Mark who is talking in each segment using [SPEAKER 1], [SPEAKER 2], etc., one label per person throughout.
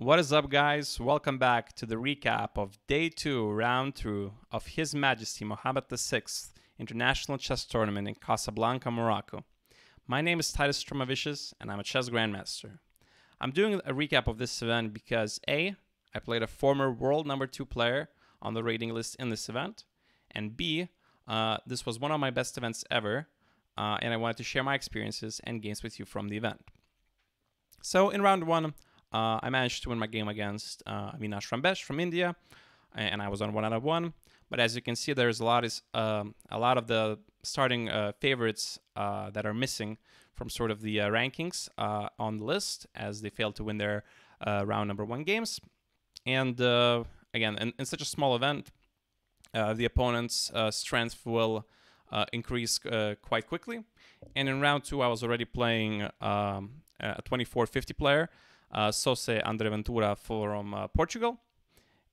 [SPEAKER 1] What is up, guys? Welcome back to the recap of day two, round two of His Majesty Mohammed VI International Chess Tournament in Casablanca, Morocco. My name is Titas Stremavičius, and I'm a chess grandmaster. I'm doing a recap of this event because A, I played a former world number two player on the rating list in this event, and B, uh, this was one of my best events ever, uh, and I wanted to share my experiences and games with you from the event. So in round one, I managed to win my game against uh, Avinash Rambesh from India, and I was on one out of one. But as you can see, there's a lot is um, a lot of the starting uh, favorites uh, that are missing from sort of the uh, rankings uh, on the list as they failed to win their uh, round number one games. And uh, again, in, in, such a small event, the opponent's strength will increase quite quickly. And in round two, I was already playing um, a 24-50 player, uh, Sousa Andre Ventura from uh, Portugal.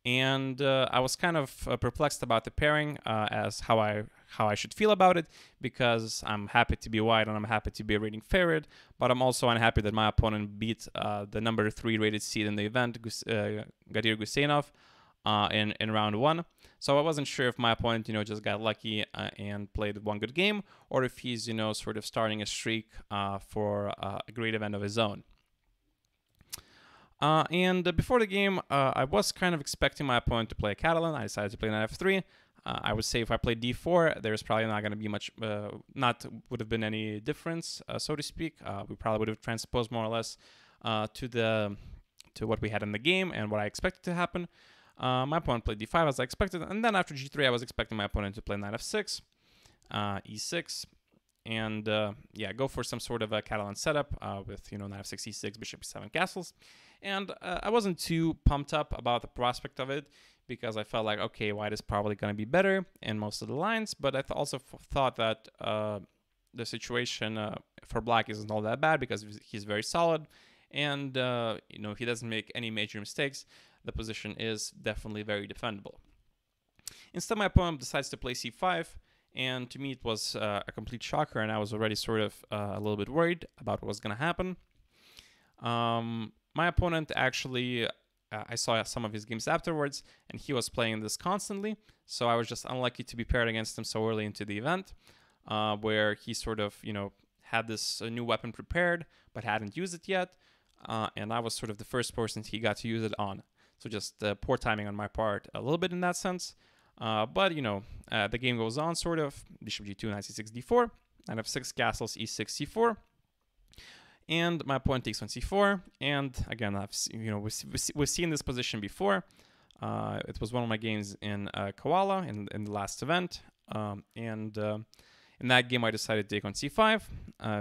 [SPEAKER 1] And uh, I was kind of uh, perplexed about the pairing uh, as how I how I should feel about it because I'm happy to be white and I'm happy to be a rating favorite, but I'm also unhappy that my opponent beat uh, the number three rated seed in the event, Gadir Guseinov, in in round one. So I wasn't sure if my opponent, you know, just got lucky uh, and played one good game, or if he's, you know, sort of starting a streak uh, for uh, a great event of his own. Uh, and before the game, uh, I was kind of expecting my opponent to play a Catalan. I decided to play knight f3. Uh, I would say if I played d4, there's probably not going to be much, not would have been any difference, so to speak. we probably would have transposed more or less to the to what we had in the game and what I expected to happen. Uh, my opponent played d5 as I expected, and then after g3, I was expecting my opponent to play knight f6, uh, e6, and uh, yeah, go for some sort of a Catalan setup uh, with you know knight f6, e6, bishop e7 castles. And uh, I wasn't too pumped up about the prospect of it because I felt like okay, white is probably going to be better in most of the lines, but I th also thought that uh, the situation for black isn't all that bad because he's very solid and you know he doesn't make any major mistakes the position is definitely very defendable. Instead, my opponent decides to play c5, and to me it was uh, a complete shocker, and I was already sort of uh, a little bit worried about what was going to happen. Um, my opponent actually, uh, I saw some of his games afterwards, and he was playing this constantly, so I was just unlucky to be paired against him so early into the event, uh, where he sort of, you know, had this uh, new weapon prepared, but hadn't used it yet, uh, and I was sort of the first person he got to use it on. So just poor timing on my part a little bit in that sense. Uh, but, you know, uh, the game goes on sort of. Bishop g2, knight c6, d4. Knight f6, castles, e6, c4. And my opponent takes on c4. And again, I've you know we've, we've seen this position before. Uh, it was one of my games in uh, Kavala in, in the last event. Um, and uh, in that game, I decided to take on c5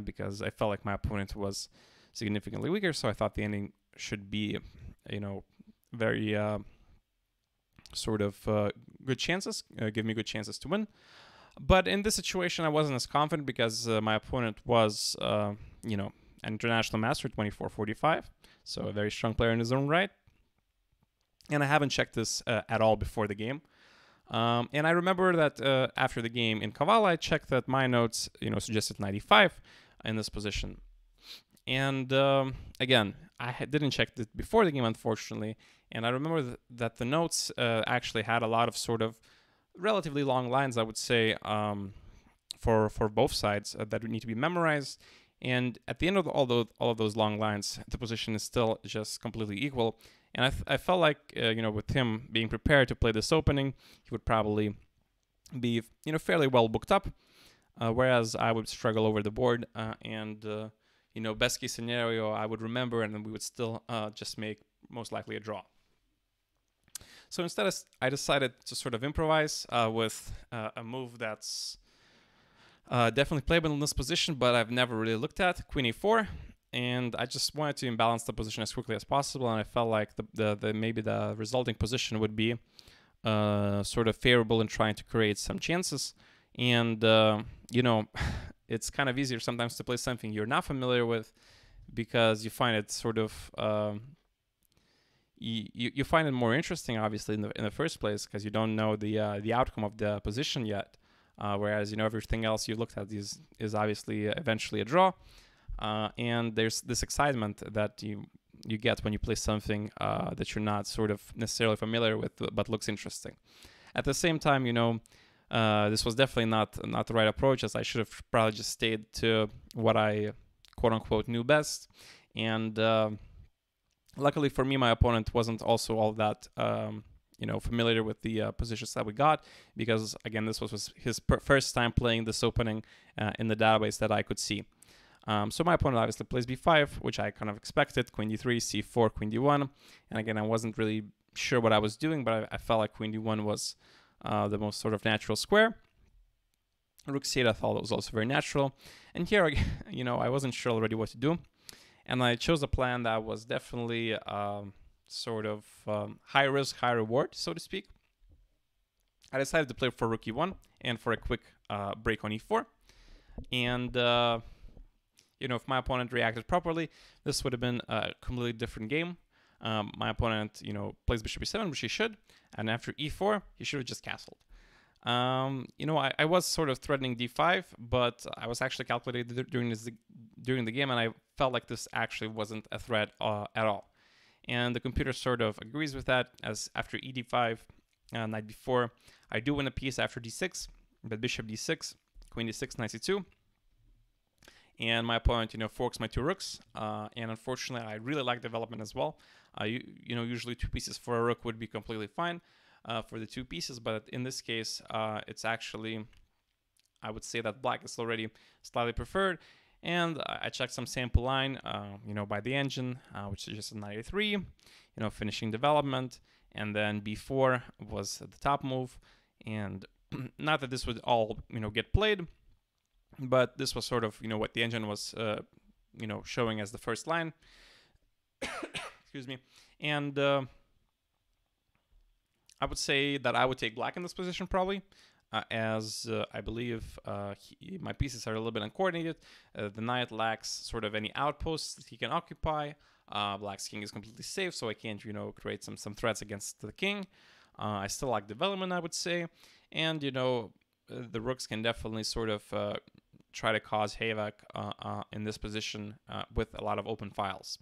[SPEAKER 1] because I felt like my opponent was significantly weaker. So I thought the ending should be, you know, very uh, sort of uh, good chances, uh, give me good chances to win. But in this situation, I wasn't as confident because uh, my opponent was, uh, you know, an international master, 24-45, so a very strong player in his own right. And I haven't checked this uh, at all before the game. Um, and I remember that uh, after the game in Kavala, I checked that my notes, you know, suggested 95 in this position. And um, again, I didn't check it before the game, unfortunately. And I remember th- that the notes uh, actually had a lot of sort of relatively long lines, I would say, um, for for both sides uh, that would need to be memorized. And at the end of all those all of those long lines, the position is still just completely equal. And I, I felt like uh, you know with him being prepared to play this opening, he would probably be you know fairly well booked up, uh, whereas I would struggle over the board uh, and uh, you know, best case scenario, I would remember, and then we would still uh, just make most likely a draw. So instead, I decided to sort of improvise uh, with uh, a move that's uh, definitely playable in this position, but I've never really looked at Queen a4. And I just wanted to imbalance the position as quickly as possible, and I felt like the, the, the maybe the resulting position would be uh, sort of favorable in trying to create some chances. And uh, you know, it's kind of easier sometimes to play something you're not familiar with because you find it sort of um, you, you find it more interesting obviously in the in the first place because you don't know the uh, the outcome of the position yet uh, whereas you know everything else you looked at is is obviously eventually a draw uh, and there's this excitement that you you get when you play something uh, that you're not sort of necessarily familiar with, but looks interesting. At the same time, you know, uh, this was definitely not not the right approach, as I should have probably just stayed to what I quote unquote knew best. And uh, luckily for me, my opponent wasn't also all that. Um, you know, familiar with the uh, positions that we got because again, this was, his first time playing this opening uh, in the database that I could see. Um, so my opponent obviously plays b5, which I kind of expected, queen d3, c4, queen d1. And again, I wasn't really sure what I was doing, but I, I felt like queen d1 was uh, the most sort of natural square. Rook c8 I thought was also very natural. And here, you know, I wasn't sure already what to do. And I chose a plan that was definitely um, sort of um, high risk, high reward, so to speak. I decided to play for rook e1 and for a quick uh, break on e4. And uh, you know, if my opponent reacted properly, this would have been a completely different game. Um, my opponent, you know, plays bishop e7, which he should, and after e4, he should have just castled. Um, you know, I, I, was sort of threatening d5, but I was actually calculating during this during the game, and I felt like this actually wasn't a threat uh, at all. And the computer sort of agrees with that, as after e d5, uh, knight b4, I do win a piece after d6, but bishop d6, queen d6, knight c2, and my opponent, you know, forks my two rooks. Uh, and unfortunately, I really like development as well. Uh, you, you know, usually two pieces for a rook would be completely fine uh, for the two pieces, but in this case, uh, it's actually, I would say that black is already slightly preferred. And I checked some sample line, uh, you know, by the engine, uh, which is just a 93, you know, finishing development. And then b4 was the top move. And not that this would all, you know, get played, but this was sort of you know what the engine was uh, you know showing as the first line excuse me. And uh, I would say that I would take black in this position probably uh, as uh, I believe uh, he, my pieces are a little bit uncoordinated. Uh, the knight lacks sort of any outposts he can occupy. Black's king is completely safe so I can't you know create some some threats against the king. I still like development I would say. And you know the rooks can definitely sort of try to cause havoc uh, uh, in this position uh, with a lot of open files.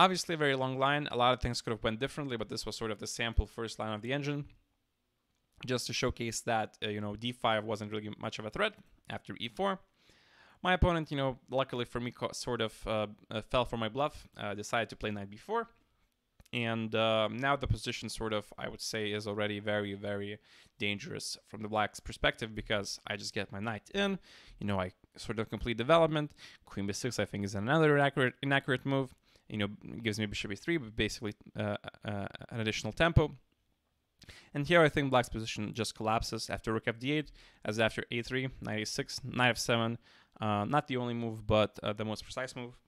[SPEAKER 1] Obviously, a very long line. A lot of things could have went differently, but this was sort of the sample first line of the engine, just to showcase that uh, you know d5 wasn't really much of a threat after e4. My opponent, you know, luckily for me, sort of uh, uh, fell for my bluff, decided to play knight b4 and uh, now the position sort of i would say is already very very dangerous from the black's perspective because i just get my knight in you know i sort of complete development queen b6 i think is another inaccurate inaccurate move you know gives me bishop e3 but basically uh, uh, an additional tempo and here I think black's position just collapses after rook fd8, as after a3, knight a6, knight f7, uh, not the only move, but uh, the most precise move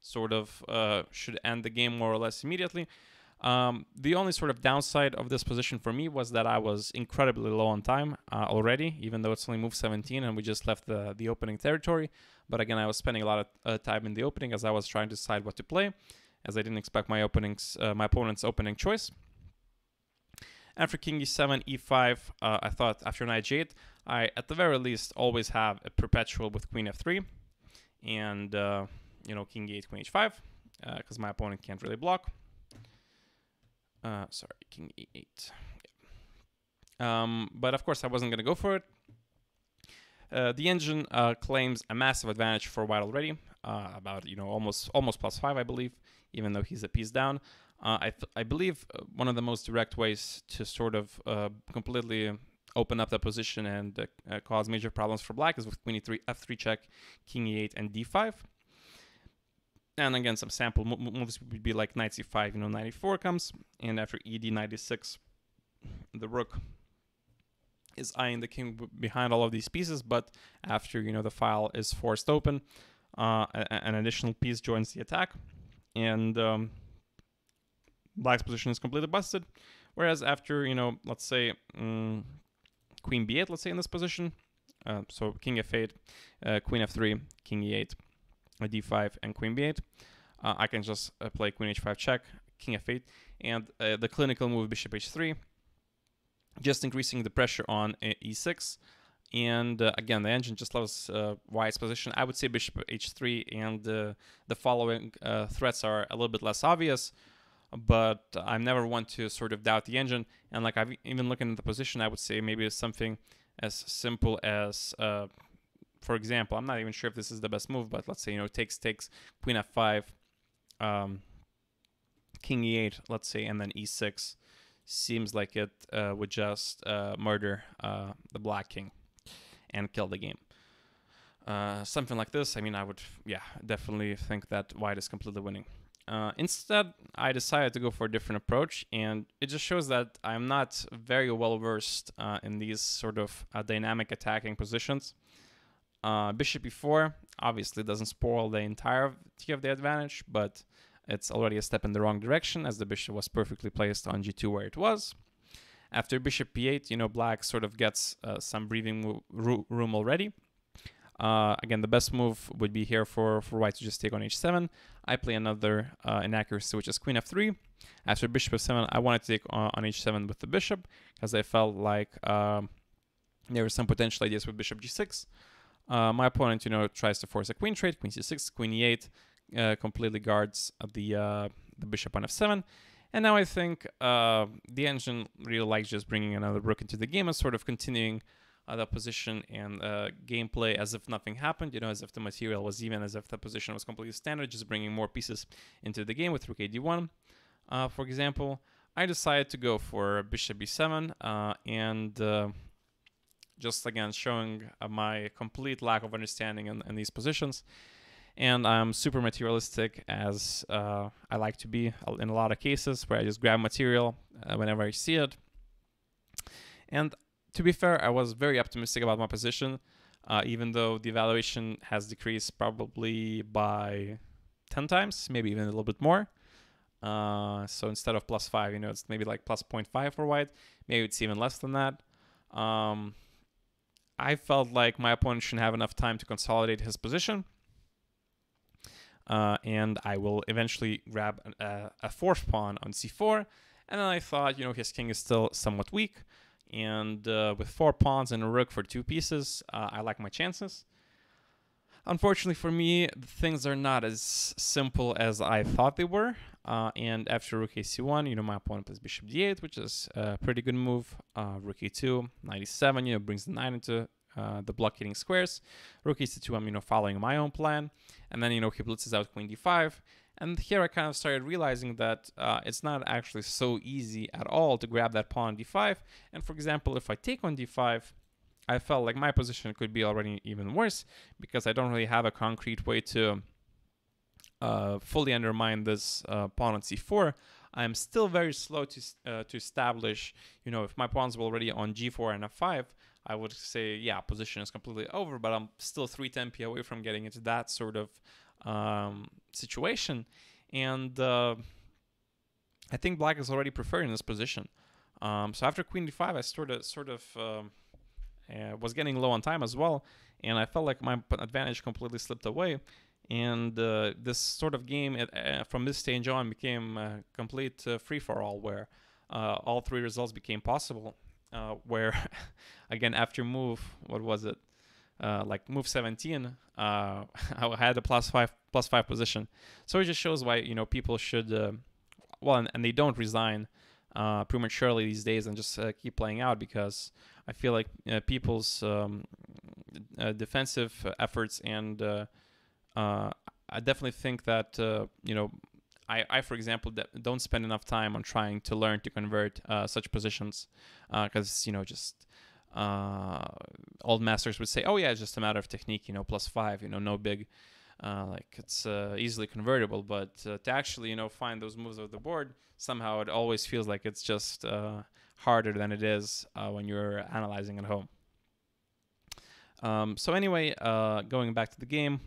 [SPEAKER 1] sort of uh, should end the game more or less immediately. Um, the only sort of downside of this position for me was that I was incredibly low on time uh, already, even though it's only move 17 and we just left the, the opening territory. But again, I was spending a lot of uh, time in the opening as I was trying to decide what to play, as I didn't expect my openings, uh, my opponent's opening choice. After king e7, e5, uh, I thought after knight g8, I at the very least always have a perpetual with queen f3. And uh, you know, king e8, queen h5, because uh, my opponent can't really block. Uh, sorry, king e8. Yeah. Um, but of course, I wasn't going to go for it. Uh, the engine uh, claims a massive advantage for white already, uh, about you know almost almost plus five, I believe, even though he's a piece down. Uh, I I believe one of the most direct ways to sort of completely open up the position and cause major problems for black is with queen e3, f3 check, king e8, and d5. And again, some sample moves would be like knight c5, you know, 94 comes, and after ed 96, the rook is eyeing the king behind all of these pieces, but after, you know, the file is forced open, uh, an additional piece joins the attack, and um, black's position is completely busted. Whereas after, you know, let's say um, queen b8, let's say in this position, uh, so king f8, uh, queen f3, king e8, d5 and queen b8. Uh, I can just uh, play queen h5 check, king f8, and uh, the clinical move bishop h3, just increasing the pressure on e6. And uh, again, the engine just loves uh, white's position. I would say bishop h3, and uh, the following uh, threats are a little bit less obvious. But I'm never one to sort of doubt the engine. And like I've even looking at the position, I would say maybe something as simple as, uh, for example, I'm not even sure if this is the best move, but let's say you know takes takes queen f5, um, king e8, let's say, and then e6 seems like it uh, would just uh, murder uh, the black king and kill the game. Uh, something like this, I mean, I would, yeah, definitely think that white is completely winning. Uh, instead, I decided to go for a different approach, and it just shows that I'm not very well versed uh, in these sort of dynamic attacking positions. Uh, bishop e4 obviously doesn't spoil the entirety of the advantage, but it's already a step in the wrong direction as the bishop was perfectly placed on g2 where it was. After bishop p8, you know, black sort of gets uh, some breathing room already. Uh, again, the best move would be here for, for white to just take on h7. I play another uh, inaccuracy, which is queen f3. After bishop f7, I wanted to take on, on h7 with the bishop because I felt like um, there were some potential ideas with bishop g6. Uh, my opponent, you know, tries to force a queen trade, queen c6, queen e8, uh, completely guards the uh, the bishop on f7. And now I think uh, the engine really likes just bringing another rook into the game and sort of continuing uh, that position and uh, gameplay as if nothing happened, you know, as if the material was even, as if the position was completely standard, just bringing more pieces into the game with rook a d1. Uh, for example, I decided to go for bishop b7 uh, and just again showing uh, my complete lack of understanding in, in these positions and I'm super materialistic as uh, I like to be in a lot of cases where I just grab material uh, whenever I see it. And to be fair, I was very optimistic about my position, uh, even though the valuation has decreased probably by 10 times, maybe even a little bit more. Uh, so instead of plus 5, you know, it's maybe like plus 0.5 for white. Maybe it's even less than that. Um, I felt like my opponent shouldn't have enough time to consolidate his position uh, and I will eventually grab a, fourth pawn on c4. And then I thought, you know, his king is still somewhat weak, and uh, with four pawns and a rook for two pieces, uh, I like my chances. Unfortunately for me, things are not as simple as I thought they were. Uh, and after rook a1, you know, my opponent plays bishop d8, which is a pretty good move. Uh, rook a2, 97, you know, brings the knight into uh, the blockading squares. Rook e2, I'm, you know, following my own plan. And then, you know, he blitzes out queen d5. And here I kind of started realizing that uh, it's not actually so easy at all to grab that pawn on d5. And for example, if I take on d5, I felt like my position could be already even worse because I don't really have a concrete way to uh, fully undermine this uh, pawn on c4. I'm still very slow to uh, to establish, you know, if my pawn's were already on g4 and f5, I would say, yeah, position is completely over, but I'm still three tempi away from getting into that sort of um, situation. And uh, I think black is already preferred in this position. Um, so after queen d5, I sort of sort of um, uh, was getting low on time as well, and I felt like my advantage completely slipped away. And uh, this sort of game, it, uh, from this stage on, became a complete uh, free for all, where uh, all three results became possible uh, where again after move what was it uh, like move 17 uh, I had a plus five plus five position so it just shows why you know people should uh, well and, and, they don't resign uh, prematurely these days and just uh, keep playing out because I feel like people's um, defensive efforts and I definitely think that you know I, I for example, don't spend enough time on trying to learn to convert uh, such positions because, uh, you know, just uh, old masters would say, oh, yeah, it's just a matter of technique, you know, plus five, you know, no big, uh, like it's uh, easily convertible. But uh, to actually, you know, find those moves of the board, somehow it always feels like it's just harder than it is when you're analyzing at home. Um, so anyway, going back to the game,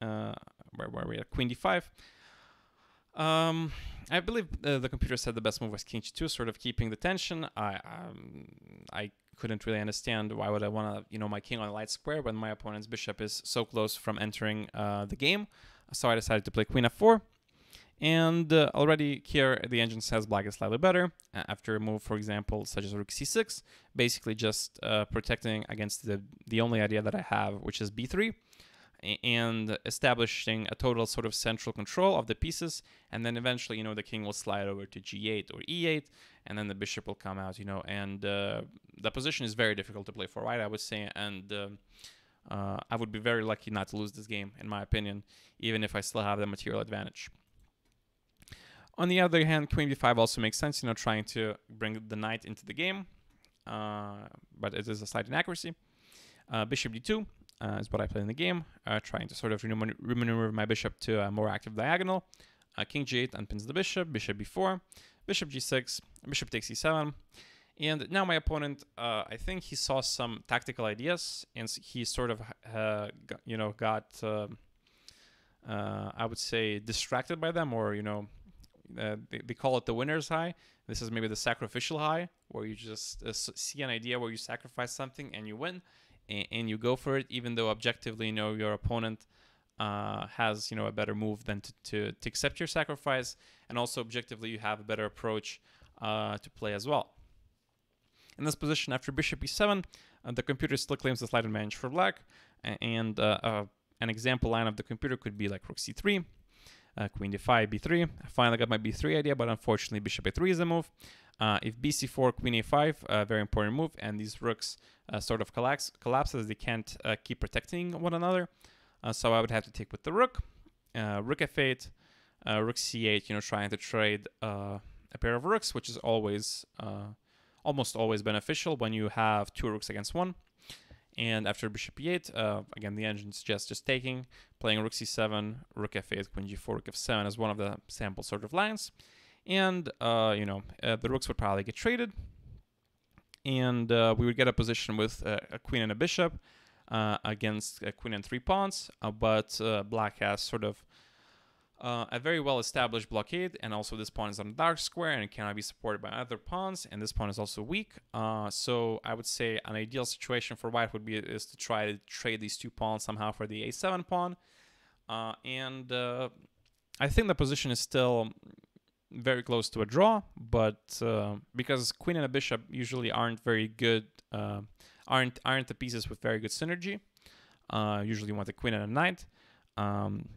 [SPEAKER 1] where were we at? Queen d5. Um, I believe uh, the computer said the best move was king g2, sort of keeping the tension. I um, I couldn't really understand why would I want to, you know, my king on a light square when my opponent's bishop is so close from entering uh, the game. So I decided to play queen f4. And uh, already here, the engine says black is slightly better. Uh, after a move, for example, such as rook c6, basically just uh, protecting against the, the only idea that I have, which is b3 and establishing a total sort of central control of the pieces and then eventually you know the king will slide over to g8 or e8 and then the bishop will come out you know and uh, the position is very difficult to play for white i would say and uh, uh, i would be very lucky not to lose this game in my opinion even if i still have the material advantage. On the other hand queen b5 also makes sense you know trying to bring the knight into the game uh, but it is a slight inaccuracy. Uh, bishop d2 uh, is what I play in the game, uh, trying to sort of remaneuver my bishop to a more active diagonal. Uh, king g8 unpins the bishop, bishop b4, bishop g6, bishop takes e7. And now my opponent, uh, I think he saw some tactical ideas, and he sort of, uh, got, you know, got, uh, I would say, distracted by them, or you know, they, they, call it the winner's high. This is maybe the sacrificial high, where you just see an idea where you sacrifice something and you win and, and you go for it, even though objectively, you know, your opponent uh, has, you know, a better move than to, to, to, accept your sacrifice, and also objectively, you have a better approach uh, to play as well. In this position, after bishop e7, uh, the computer still claims the slight advantage for black, and uh, uh, an example line of the computer could be like rook c3, uh, queen d5, b3. I finally got my b3 idea, but unfortunately bishop a3 is the move. Uh, if bc4, queen a5, a very important move, and these rooks uh, sort of collapse, collapses, they can't uh, keep protecting one another. Uh, so I would have to take with the rook, uh, rook f8, rook c8, you know, trying to trade a pair of rooks, which is always, almost always beneficial when you have two rooks against one. And after bishop e8, uh, again, the engine suggests just taking, playing rook c7, rook f8, queen g4, rook f7 as one of the sample sort of lines. And, uh, you know, uh, the rooks would probably get traded. And uh, we would get a position with uh, a queen and a bishop uh, against a queen and three pawns. but black has sort of uh, a very well established blockade, and also this pawn is on a dark square and cannot be supported by other pawns, and this pawn is also weak. Uh, so I would say an ideal situation for white would be is to try to trade these two pawns somehow for the a7 pawn. Uh, and uh, I think the position is still very close to a draw, but uh, because queen and a bishop usually aren't very good, uh, aren't aren't the pieces with very good synergy. usually you want a queen and a knight. Um,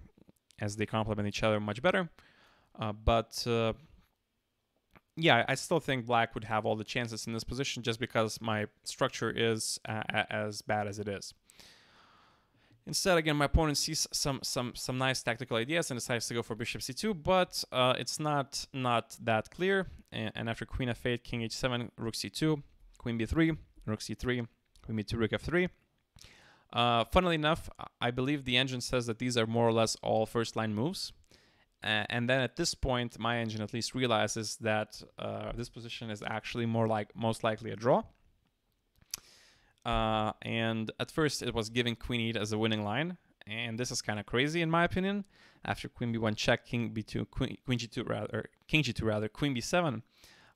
[SPEAKER 1] as they complement each other much better. Uh, but uh, yeah, I still think black would have all the chances in this position just because my structure is uh, as bad as it is. Instead, again, my opponent sees some some some nice tactical ideas and decides to go for bishop c2, but uh, it's not not that clear. And, and, after queen f8, king h7, rook c2, queen b3, rook c3, queen b2, rook f3, uh, funnily enough, I believe the engine says that these are more or less all first line moves. Uh, and then at this point, my engine at least realizes that uh, this position is actually more like most likely a draw. Uh, and at first, it was giving queen e as a winning line, and this is kind of crazy in my opinion. After queen b1 check, king b2, queen, queen g2 rather, king g2 rather, queen b7,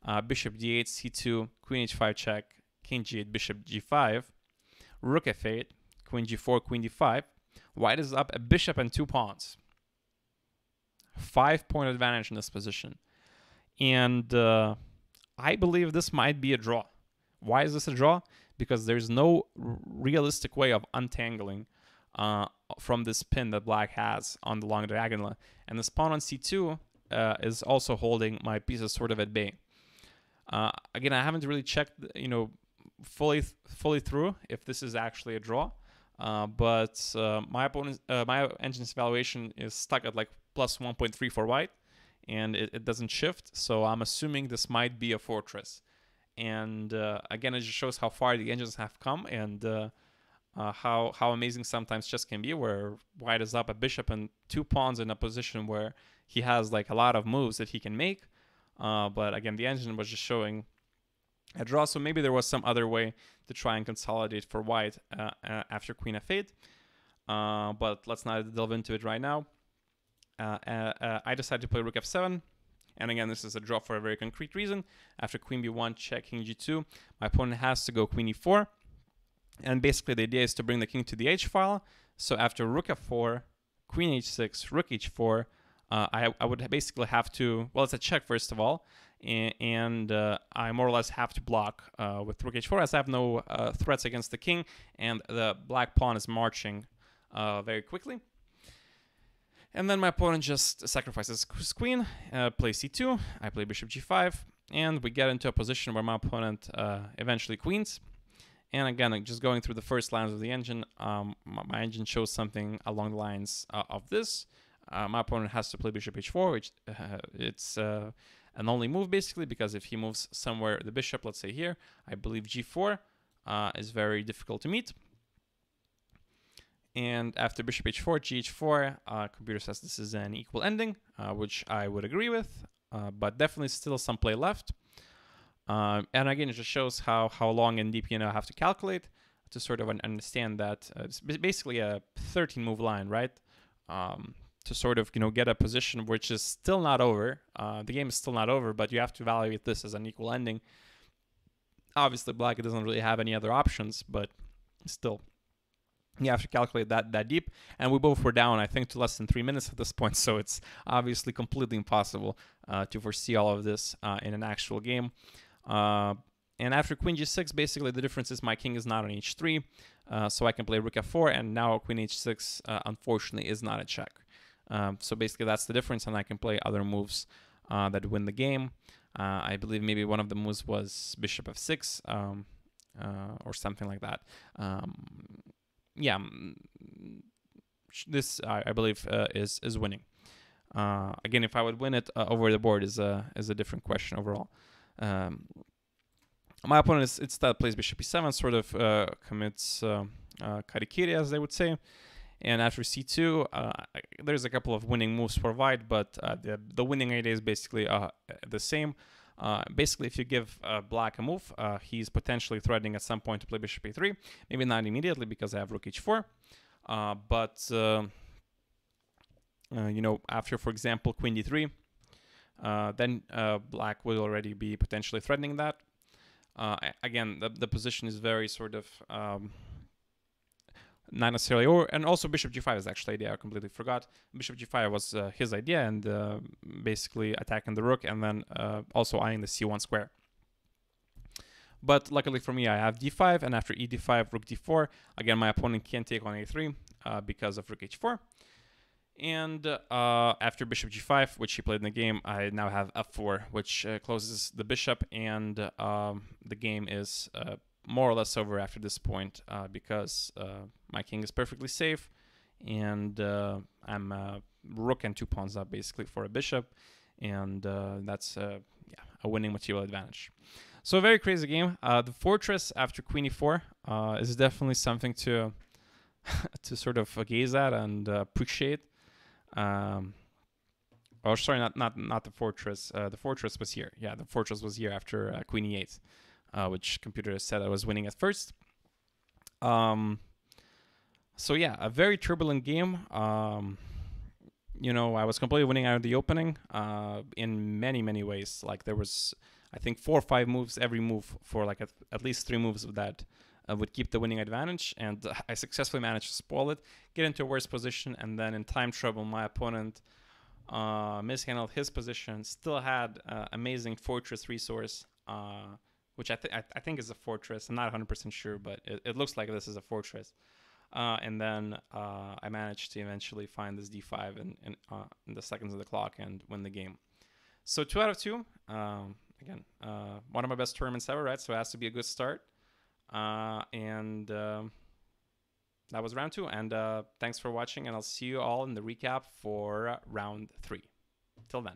[SPEAKER 1] uh, bishop d8, c2, queen h5 check, king g8, bishop g5, rook f8, queen g4, queen d5. White is up a bishop and two pawns. Five point advantage in this position. And uh, I believe this might be a draw. Why is this a draw? Because there's no realistic way of untangling uh, from this pin that black has on the long diagonal. And this pawn on c2 uh, is also holding my pieces sort of at bay. Uh, again, I haven't really checked, you know, fully fully through if this is actually a draw. Uh, but uh, my opponent, uh, my engine's evaluation is stuck at like plus 1.3 for white, and it, it, doesn't shift. So I'm assuming this might be a fortress. And uh, again, it just shows how far the engines have come and uh, uh, how how amazing sometimes chess can be, where white is up a bishop and two pawns in a position where he has like a lot of moves that he can make. but again, the engine was just showing a draw. So maybe there was some other way to try and consolidate for white uh, uh, after queen f8. Uh, but let's not delve into it right now. Uh, uh, uh, I decided to play rook f7. And again, this is a draw for a very concrete reason. After queen b1, check king g2, my opponent has to go queen e4. And basically the idea is to bring the king to the h file. So after rook f4, queen h6, rook h4, uh, I, I would basically have to, well, it's a check first of all, and, and uh, I more or less have to block uh, with rook h4 as I have no uh, threats against the king, and the black pawn is marching uh, very quickly. And then my opponent just sacrifices his queen, uh, plays c2, I play bishop g5, and we get into a position where my opponent eventually queens. And again, just going through the first lines of the engine, um, my, engine shows something along the lines of this. Uh, my opponent has to play bishop h4, which uh, it's uh, an only move basically because if he moves somewhere the bishop, let's say here, I believe g4 uh, is very difficult to meet. And after bishop h4, gh4, uh, computer says this is an equal ending, uh, which I would agree with, but definitely still some play left. and again, it just shows how, how long and deep you know have to calculate to sort of understand that it's basically a 13 move line, right? Um, to sort of you know get a position which is still not over. Uh, the game is still not over, but you have to evaluate this as an equal ending. Obviously, black doesn't really have any other options, but still, you have to calculate that that deep. And we both were down, I think, to less than three minutes at this point, so it's obviously completely impossible uh, to foresee all of this uh, in an actual game. Uh, and after queen g6, basically the difference is my king is not on h3, uh, so I can play rook f4, and now queen h6, uh, unfortunately, is not a check. Um, so basically that's the difference and I can play other moves uh, that win the game. I believe maybe one of the moves was bishop f6 um, or something like that. Um, yeah, this I, I believe uh, is is winning. Uh, again, if I would win it uh, over the board is a is a different question overall. Um, my opponent is it's that plays bishop e7, sort of commits uh, karikiri as they would say. And after c2, uh, there's a couple of winning moves for white, but uh, the, the winning idea is basically uh, the same. Uh, basically, if you give uh, black a move, uh, he's potentially threatening at some point to play bishop a3. Maybe not immediately because I have rook h4. but, you know, after, for example, queen d3, then black will already be potentially threatening that. again, the, the position is very sort of... Um, not necessarily or and also bishop g5 is actually idea i completely forgot. Bishop g5 was uh, his idea and uh, basically attacking the rook and then uh, also eyeing the c1 square. But luckily for me i have d5 and after e d5 rook d4 again my opponent can't take on a3 uh, because of rook h4 and uh, after bishop g5 which he played in the game i now have f4 which uh, closes the bishop and um, the game is more or less over after this point uh, because uh, my king is perfectly safe and uh, I'm a rook and two pawns up basically for a bishop and uh, that's uh, yeah, a winning material advantage. So a very crazy game. Uh, the fortress after queen e4 is definitely something to to sort of gaze at and appreciate. Um, oh, sorry, not not not the fortress. the fortress was here. Yeah, the fortress was here after queen e8 uh, which computer said I was winning at first. Um, so yeah, a very turbulent game. Um, you know, I was completely winning out of the opening uh, in many, many ways. Like there was, I think, four or five moves every move for like at, at least three moves of that uh, would keep the winning advantage. And I successfully managed to spoil it, get into a worse position, and then in time trouble, my opponent uh, mishandled his position, still had uh, amazing fortress resource. Which I, th- I, th- I, think is a fortress. I'm not 100% sure, but it, it looks like this is a fortress. Uh, and then uh, I managed to eventually find this d5 in, in, uh, in, the seconds of the clock and win the game. So two out of two. Um, again, uh, one of my best tournaments ever, right? So it has to be a good start. Uh, and um, that was round two. And uh, thanks for watching, and I'll see you all in the recap for round three. Till then.